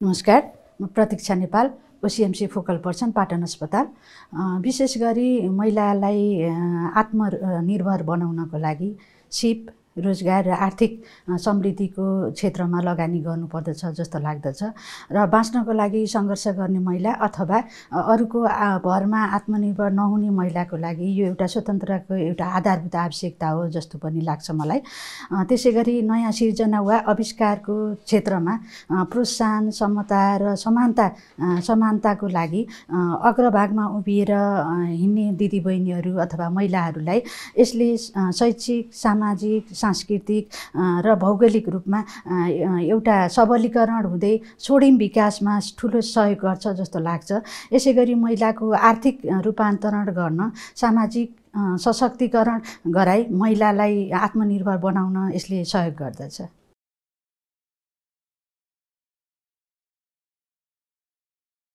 नमस्कार म प्रतीक्षा Nepal OCMC focal person Patan अस्पताल। विशेष गरी महिलालाई आत्मनिर्भर बनाउनको लागि सिप रोजगार र आर्थिक समृद्धिको क्षेत्रमा लगानी गर्नुपर्दछ जस्तो लाग्दछ। र बाँच्नको लागि सङ्घर्ष गर्ने महिला अथवा अरूको भरमा आत्मनिर्भर नहुने महिलाको लागि यो एउटा स्वतन्त्रको एउटा आधारभूत आवश्यकता हो जस्तो पनि लाग्छ मलाई। त्यसै गरी नयाँ सिर्जना वा आविष्कारको क्षेत्रमा प्रोत्साहन समता र समानता समानताको लागि अग्रभागमा उभिएर हिँड्ने दिदीबहिनीहरू अथवा महिलाहरूलाई यसले शैक्षिक सामाजिक सांस्कृतिक र भौगोलिक रूपमा एउटा सबलीकरण हुँदै छोडिम विकासमा ठुलो सहयोग गर्छ जस्तो लाग्छ। यसै गरी महिलाको आर्थिक रूपान्तरण गर्न सामाजिक सशक्तिकरण गराई महिलालाई आत्मनिर्भर बनाउन यसले सहयोग गर्दछ।